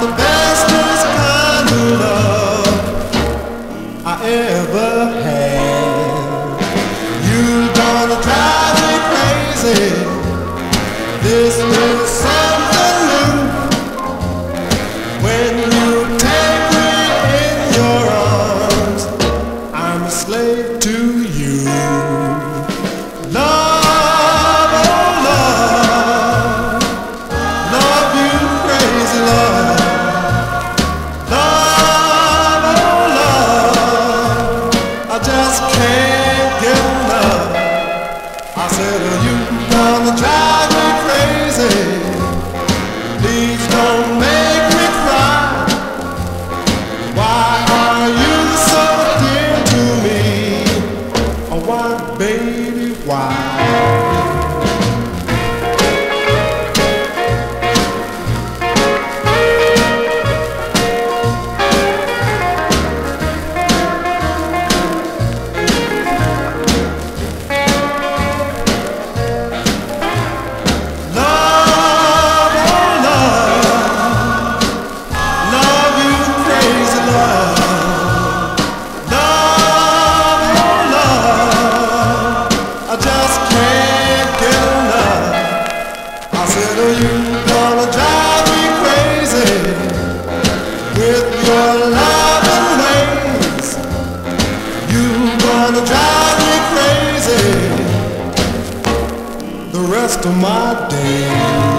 the bestest kind of love I ever had. You're gonna drive me crazy. This something new. When you take me in your arms, I'm a slave to you. Said, rest of my days.